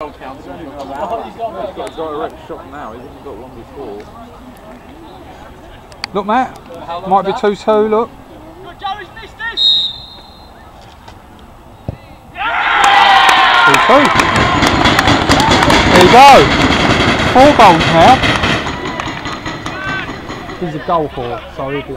He's got a direct shot now, he's got one before. Look, Matt. Might be 2 2, look. Good, Joey's missed this! Yeah! 2 2. There you go. Four goals now. He's a goal for, so he'll be.